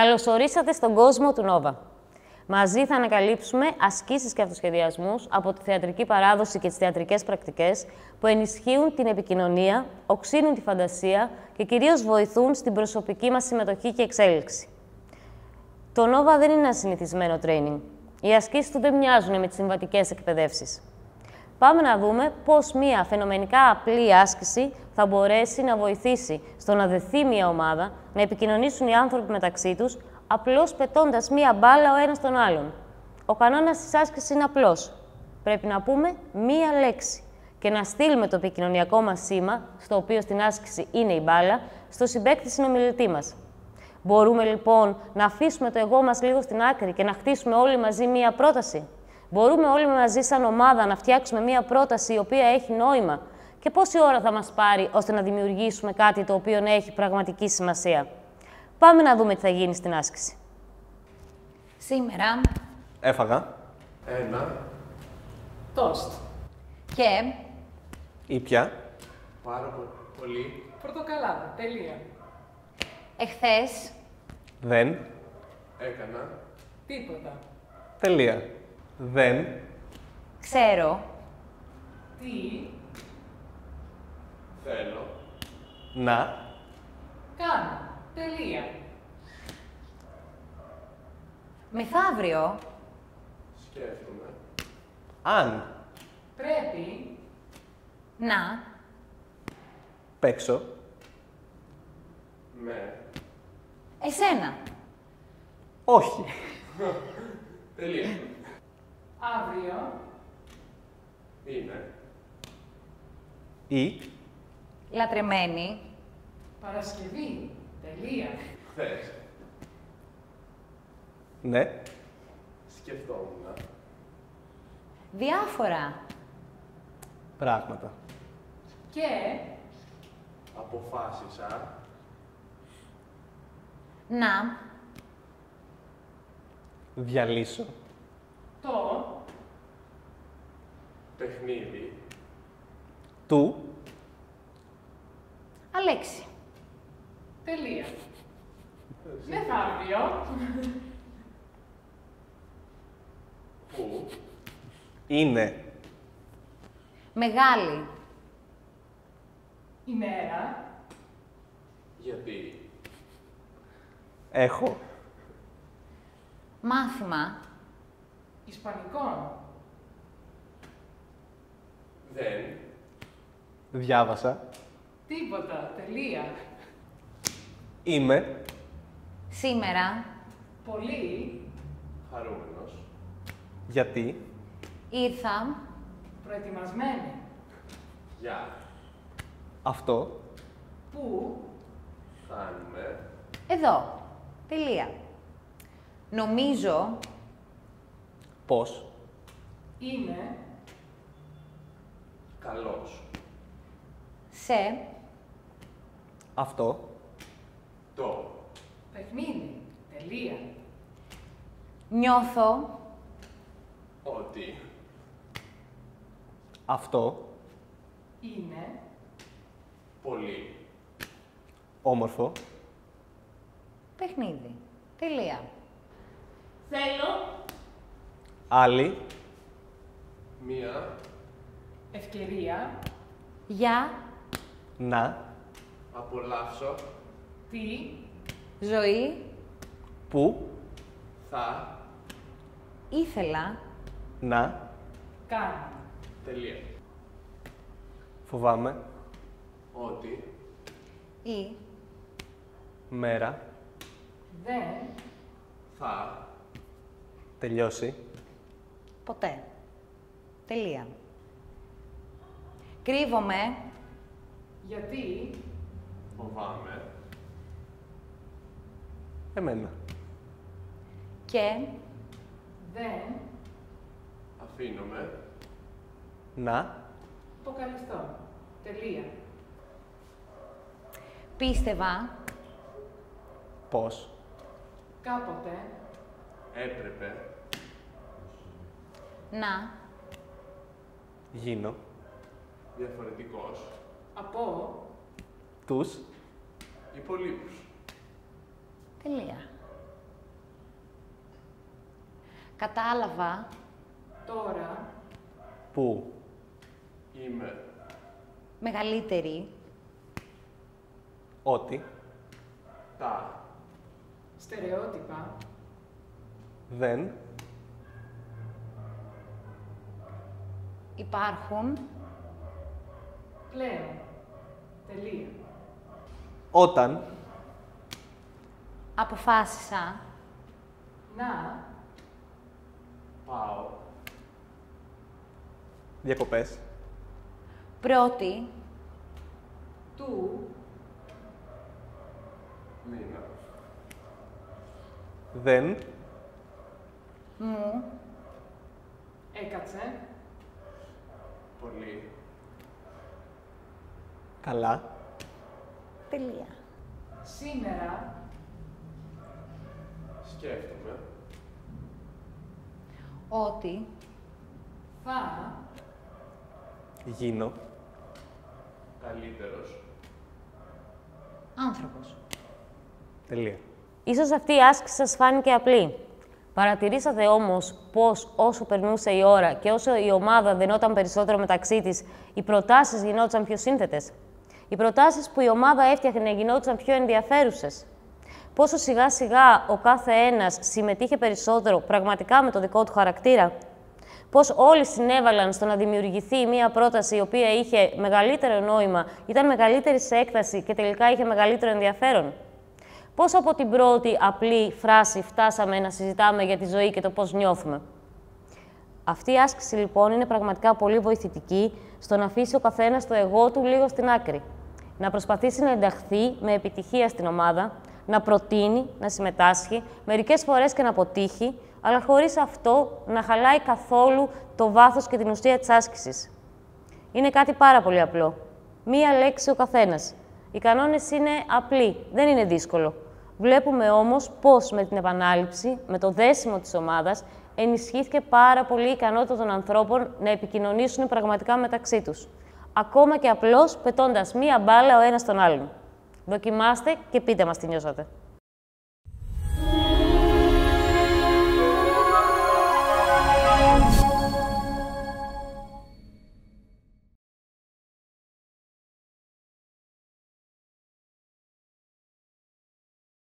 Καλωσορίσατε στον κόσμο του Νόβα. Μαζί θα ανακαλύψουμε ασκήσεις και αυτοσχεδιασμούς από τη θεατρική παράδοση και τις θεατρικές πρακτικές που ενισχύουν την επικοινωνία, οξύνουν τη φαντασία και κυρίως βοηθούν στην προσωπική μας συμμετοχή και εξέλιξη. Το Νόβα δεν είναι ένα συνηθισμένο training. Οι ασκήσεις του δεν μοιάζουν με τις συμβατικές εκπαιδεύσεις. Πάμε να δούμε πώς μία φαινομενικά απλή άσκηση θα μπορέσει να βοηθήσει στο να δεθεί μία ομάδα, να επικοινωνήσουν οι άνθρωποι μεταξύ τους, απλώς πετώντας μία μπάλα ο ένας τον άλλον. Ο κανόνας της άσκησης είναι απλός. Πρέπει να πούμε μία λέξη και να στείλουμε το επικοινωνιακό μας σήμα, στο οποίο στην άσκηση είναι η μπάλα, στο συμπέκτη συνομιλητή μας. Μπορούμε λοιπόν να αφήσουμε το εγώ μας λίγο στην άκρη και να χτίσουμε όλοι μαζί μία πρόταση; Μπορούμε όλοι μαζί σαν ομάδα να φτιάξουμε μία πρόταση η οποία έχει νόημα; Και πόση ώρα θα μας πάρει ώστε να δημιουργήσουμε κάτι το οποίο να έχει πραγματική σημασία; Πάμε να δούμε τι θα γίνει στην άσκηση. Σήμερα Έφαγα. Ένα. Τόστ. και Ήπια. Πάρα πο- πολύ. Πορτοκαλάδα. Τελεία. εχθές Δεν. Έκανα. Τίποτα. Τελεία. Δεν. ξέρω Τι; Θέλω. Να. Κάνω. Τελεία. μεθαύριο Σκέφτομαι. Αν. Πρέπει. να Παίξω. Με. εσένα. Όχι. Τελεία. Αύριο. Είναι. Ή. Λατρεμένη Παρασκευή. Τελεία. Χθες. Ναι. Σκεφτόμουν. διάφορα Πράγματα. Και. Αποφάσισα. να Διαλύσω. Το. Παιχνίδι. Του. Αλέξη. Τελεία. Μεθαύριο. Που. Είναι. Μεγάλη ημέρα. Γιατί. Έχω. μάθημα Ισπανικών. Δεν. Διάβασα. Τίποτα. Τελεία. Είμαι. σήμερα Πολύ. Χαρούμενος. Γιατί. ήρθα Προετοιμασμένη. Για. Αυτό. Που. Κάνουμε. εδώ. Τελεία. Νομίζω Πώς. Είναι. Καλός. σε Αυτό. Το. Παιχνίδι. Τελεία. νιώθω Ότι. Αυτό. Είναι. Πολύ. Όμορφο. παιχνίδι. Τελεία. Θέλω Άλλη. Μία. Ευκαιρία. Για Να. Απολαύσω. Τι. ζωή Που. Θα. ήθελα Να. Κάνω. Τελεία. Φοβάμαι. Ότι. ή Μέρα. Δεν. Θα. Τελειώσει. ποτέ. Τελεία. Κρύβομαι Γιατί; Φοβάμαι. Εμένα. και Δεν. Αφήνομαι. Να. Αποκαλυφθώ. Τελεία. πίστευα Πώς; Κάποτε. Έπρεπε. να Γίνω. Διαφορετικός. Από; Τους. Υπολείπους. τελεία. Κατάλαβα. Τώρα. Πού; Είμαι. Μεγαλύτερη. Ότι. Τα. Στερεότυπα. Δεν. Υπάρχουν. Πλέον. Τελεία. Όταν. Αποφάσισα. Να. Πάω. Διακοπές. Πρώτη. Του. Μήνα. Δεν. Μου. Έκατσε. Πολύ. Καλά. Τελεία. Σήμερα. Σκέφτομαι. Ότι. Θα. Γίνω. Καλύτερος. Άνθρωπος. Τελεία. Ίσως αυτή η άσκηση σας φάνηκε απλή. Παρατηρήσατε όμως πως όσο περνούσε η ώρα και όσο η ομάδα δενόταν περισσότερο μεταξύ της, οι προτάσεις γινόντουσαν πιο σύνθετες. Οι προτάσεις που η ομάδα έφτιαχνε γινόντουσαν πιο ενδιαφέρουσες. Πόσο σιγά σιγά ο κάθε ένας συμμετείχε περισσότερο πραγματικά με το δικό του χαρακτήρα. Πώς όλοι συνέβαλαν στο να δημιουργηθεί μία πρόταση η οποία είχε μεγαλύτερο νόημα, ήταν μεγαλύτερη σε έκταση και τελικά είχε μεγαλύτερο ενδιαφέρον. Πώς από την πρώτη απλή φράση φτάσαμε να συζητάμε για τη ζωή και το πώς νιώθουμε. Αυτή η άσκηση λοιπόν είναι πραγματικά πολύ βοηθητική στο να αφήσει ο καθένας το εγώ του λίγο στην άκρη. Να προσπαθήσει να ενταχθεί με επιτυχία στην ομάδα, να προτείνει, να συμμετάσχει, μερικές φορές και να αποτύχει, αλλά χωρίς αυτό να χαλάει καθόλου το βάθος και την ουσία της άσκησης. Είναι κάτι πάρα πολύ απλό. Μία λέξη ο καθένας. Οι κανόνες είναι απλοί, δεν είναι δύσκολο. Βλέπουμε όμως πώς με την επανάληψη, με το δέσιμο της ομάδας, ενισχύθηκε πάρα πολύ η ικανότητα των ανθρώπων να επικοινωνήσουν πραγματικά μεταξύ τους. Ακόμα και απλώς πετώντας μία μπάλα ο ένας τον άλλον. Δοκιμάστε και πείτε μας τι νιώσατε.